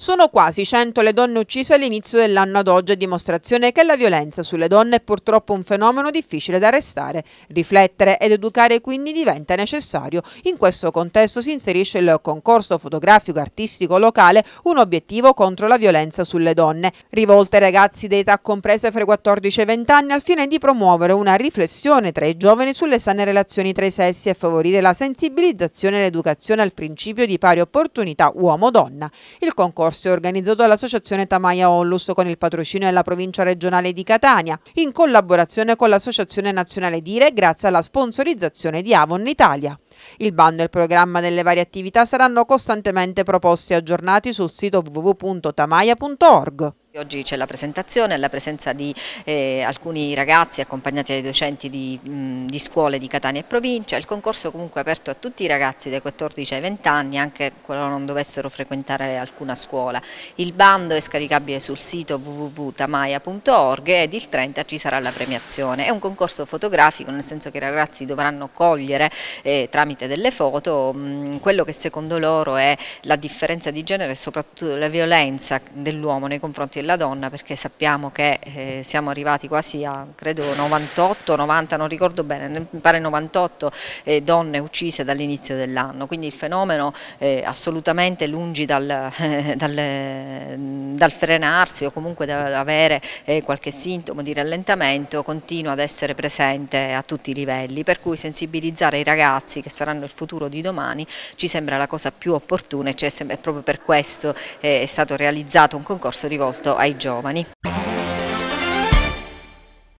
Sono quasi 100 le donne uccise all'inizio dell'anno ad oggi a dimostrazione che la violenza sulle donne è purtroppo un fenomeno difficile da arrestare. Riflettere ed educare quindi diventa necessario. In questo contesto si inserisce il concorso fotografico artistico locale Un obiettivo contro la violenza sulle donne, rivolte ai ragazzi di età comprese fra i 14 e i 20 anni al fine di promuovere una riflessione tra i giovani sulle sane relazioni tra i sessi e favorire la sensibilizzazione e l'educazione al principio di pari opportunità uomo-donna. Il concorso è organizzato dall'Associazione Tamaia Onlus con il patrocinio della provincia regionale di Catania, in collaborazione con l'Associazione Nazionale Dire grazie alla sponsorizzazione di Avon Italia. Il bando e il programma delle varie attività saranno costantemente proposti e aggiornati sul sito www.tamaia.org. Oggi c'è la presentazione, la presenza di eh, alcuni ragazzi accompagnati dai docenti di, mh, di, scuole di Catania e provincia, il concorso comunque è aperto a tutti i ragazzi dai 14 ai 20 anni, anche qualora non dovessero frequentare alcuna scuola. Il bando è scaricabile sul sito www.tamaia.org ed il 30 ci sarà la premiazione. È un concorso fotografico, nel senso che i ragazzi dovranno cogliere eh, tramite delle foto mh, quello che secondo loro è la differenza di genere e soprattutto la violenza dell'uomo nei confronti della della donna perché sappiamo che eh, siamo arrivati quasi a credo 98, 90, non ricordo bene, mi pare 98 eh, donne uccise dall'inizio dell'anno, quindi il fenomeno è assolutamente lungi dal, dal, dal frenarsi o comunque da avere eh, qualche sintomo di rallentamento continua ad essere presente a tutti i livelli, per cui sensibilizzare i ragazzi che saranno il futuro di domani ci sembra la cosa più opportuna e cioè, proprio per questo eh, è stato realizzato un concorso rivolto ai giovani.